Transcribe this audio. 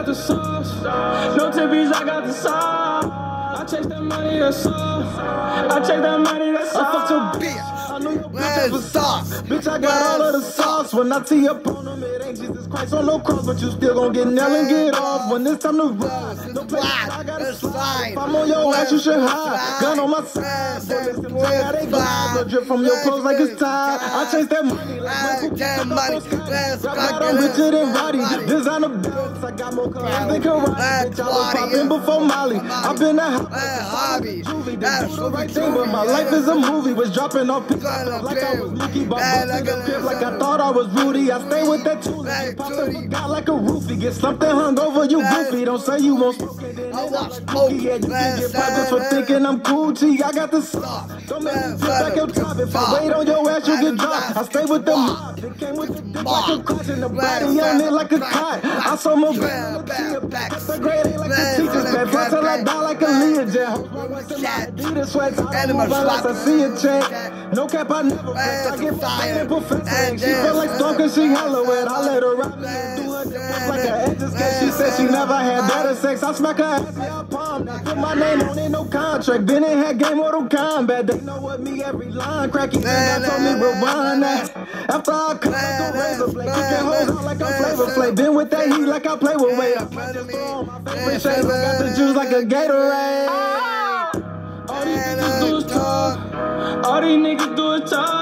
got the sauce. No tippies, I got the sauce. I chase that money, that's all. I chase that money, that's all. I fucked your bitch. I knew your bitch was sauce. Bitch, I got all sauce. When I tee up on them, it ain't Jesus Christ on no cross, but you still gon' get nailed and get off. When it's time to ride, no place, I gotta slide. If I'm on your ass, you should hide. Gun on my side. Bullets in my eye, they glide. Drip from your clothes like it's tied. I chase that money like Michael let's Rap God, I'm richer than Roddy. Designer belts, I got more cars than karate. Bitch, I was popping before Molly. I've been a hobby. That's the right thing, but my life is a movie. Was dropping off like I was busting the pimp like I thought I was Rudy. I stay with that the got like a roofie. Get something hung over you goofy. Don't say you won't smoke it. I watch like smoke. Yeah, you can get poppin' for thinking I'm cool. G, I got the sauce. Don't make me flip back your top. If I wait on your ass, you get dropped. I stay with the mob. They came with the dick like a clutch and the body on it like a cot. I saw my Back, back. the grade I die like a Leah Do the sweats, I don't move unless I see a check. No cap, I never flex. I get fired and professor. She feel like cause she hella wet. I let her ride me and do her like a edges case. She said she never had better sex. I smack her ass, I palm. Now put my name on it, no contract. Been in had game Mortal Kombat. They know what me every line. Cracky man, told me rewind that. After I cut like a razor blade, kicking hoes out like I'm Flavor Flav. Been with that heat like I play with weight. I play just throw my favorite shades. I got the juice like a Gatorade. All these niggas do is talk. All these niggas do is talk.